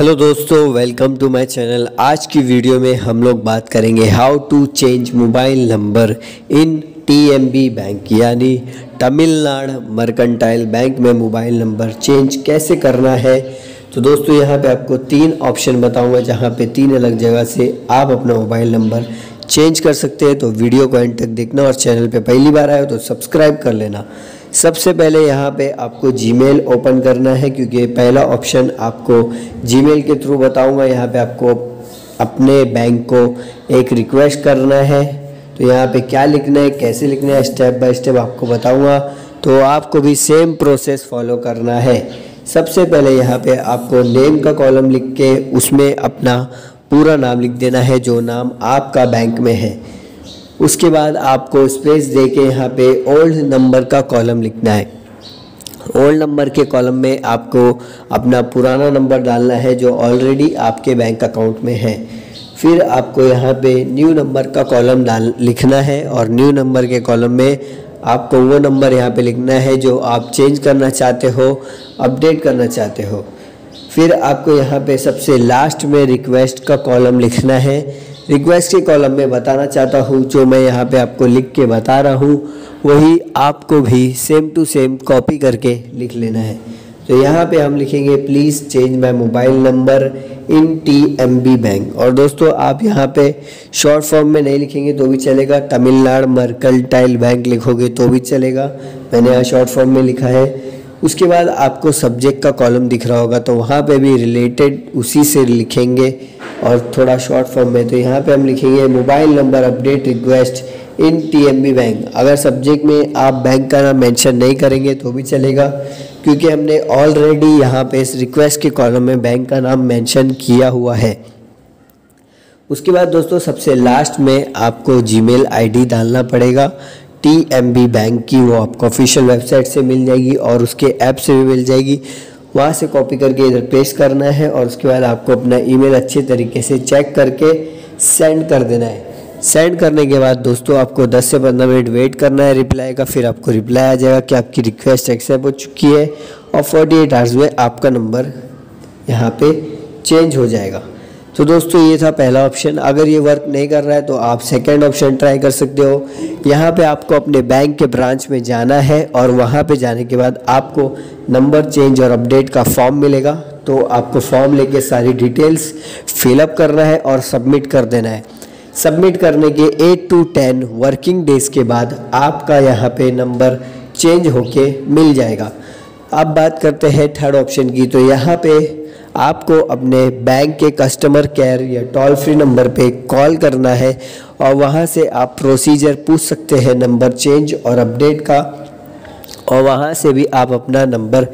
Hello दोस्तों welcome to my channel आज की वीडियो में हम लोग बात करेंगे how to change mobile number in TMB bank यानी तमिलनाडु मर्केंटाइल बैंक में मोबाइल नंबर चेंज कैसे करना है। तो दोस्तों, यहाँ पे आपको तीन ऑप्शन बताऊँगा, जहाँ पे तीन अलग जगह से आप अपना मोबाइल नंबर चेंज कर सकते हैं। तो वीडियो को एंड तक देखना और चैनल पर पहली बार आए तो सब्सक्राइब कर लेना। सबसे पहले यहाँ पे आपको जीमेल ओपन करना है, क्योंकि पहला ऑप्शन आपको जीमेल के थ्रू बताऊँगा। यहाँ पे आपको अपने बैंक को एक रिक्वेस्ट करना है। तो यहाँ पे क्या लिखना है, कैसे लिखना है स्टेप बाय स्टेप आपको बताऊँगा। तो आपको भी सेम प्रोसेस फॉलो करना है। सबसे पहले यहाँ पे आपको नेम का कॉलम लिख के उसमें अपना पूरा नाम लिख देना है, जो नाम आपका बैंक में है। उसके बाद आपको स्पेस दे के यहाँ पे ओल्ड नंबर का कॉलम लिखना है। ओल्ड नंबर के कॉलम में आपको अपना पुराना नंबर डालना है जो ऑलरेडी आपके बैंक अकाउंट में है। फिर आपको यहाँ पे न्यू नंबर का कॉलम डाल, लिखना है और न्यू नंबर के कॉलम में आपको वो नंबर यहाँ पे लिखना है जो आप चेंज करना चाहते हो अपडेट करना चाहते हो। फिर आपको यहाँ पे सबसे लास्ट में रिक्वेस्ट का कॉलम लिखना है। रिक्वेस्ट के कॉलम में बताना चाहता हूँ, जो मैं यहाँ पे आपको लिख के बता रहा हूँ, वही आपको भी सेम टू सेम कॉपी करके लिख लेना है। तो यहाँ पे हम लिखेंगे please change my mobile number in T M B bank और दोस्तों, आप यहाँ पे शॉर्ट फॉर्म में नहीं लिखेंगे तो भी चलेगा। तमिलनाडु मर्कल्टाइल बैंक लिखोगे तो भी चलेगा। मैंने यहाँ शॉर्ट फॉर्म में लिखा है। उसके बाद आपको सब्जेक्ट का कॉलम दिख रहा होगा तो वहाँ पे भी रिलेटेड उसी से लिखेंगे। और थोड़ा शॉर्ट फॉर्म में तो यहाँ पे हम लिखेंगे mobile number update request in TMB bank अगर सब्जेक्ट में आप बैंक का नाम मेंशन नहीं करेंगे तो भी चलेगा, क्योंकि हमने ऑलरेडी यहाँ पे इस रिक्वेस्ट के कॉलम में बैंक का नाम मेंशन किया हुआ है। उसके बाद दोस्तों, सबसे लास्ट में आपको जीमेल आईडी डालना पड़ेगा। टी एम बी बैंक की वो आपको ऑफिशियल वेबसाइट से मिल जाएगी और उसके ऐप से भी मिल जाएगी। वहाँ से कॉपी करके इधर पेस्ट करना है और उसके बाद आपको अपना ईमेल अच्छे तरीके से चेक करके सेंड कर देना है। सेंड करने के बाद दोस्तों आपको 10 से 15 मिनट वेट करना है रिप्लाई का, फिर आपको रिप्लाई आ जाएगा कि आपकी रिक्वेस्ट एक्सेप्ट हो चुकी है और 48 आवर्स में आपका नंबर यहाँ पे चेंज हो जाएगा। तो दोस्तों, ये था पहला ऑप्शन अगर ये वर्क नहीं कर रहा है तो आप सेकेंड ऑप्शन ट्राई कर सकते हो। यहाँ पे आपको अपने बैंक के ब्रांच में जाना है और वहाँ पे जाने के बाद आपको नंबर चेंज और अपडेट का फॉर्म मिलेगा। तो आपको फॉर्म लेके सारी डिटेल्स फिलअप करना है और सबमिट कर देना है। सबमिट करने के eight to ten working days के बाद आपका यहाँ पे नंबर चेंज होके मिल जाएगा। अब बात करते हैं थर्ड ऑप्शन की। तो यहाँ पे आपको अपने बैंक के कस्टमर केयर या टोल फ्री नंबर पे कॉल करना है और वहाँ से आप प्रोसीजर पूछ सकते हैं नंबर चेंज और अपडेट का और वहाँ से भी आप अपना नंबर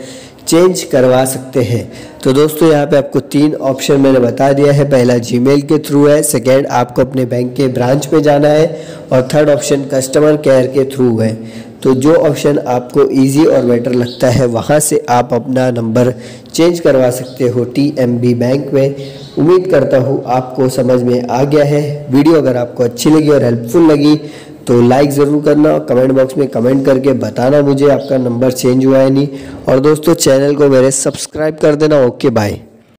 चेंज करवा सकते हैं। तो दोस्तों, यहाँ पे आपको तीन ऑप्शन मैंने बता दिया है। पहला जीमेल के थ्रू है सेकेंड आपको अपने बैंक के ब्रांच पे जाना है और थर्ड ऑप्शन कस्टमर केयर के थ्रू है। तो जो ऑप्शन आपको इजी और बेटर लगता है, वहाँ से आप अपना नंबर चेंज करवा सकते हो टी एम बी बैंक में। उम्मीद करता हूँ आपको समझ में आ गया है। वीडियो अगर आपको अच्छी लगी और हेल्पफुल लगी तो लाइक ज़रूर करना। और कमेंट बॉक्स में कमेंट करके बताना मुझे आपका नंबर चेंज हुआ है नहीं। और दोस्तों चैनल को मेरे सब्सक्राइब कर देना। Okay bye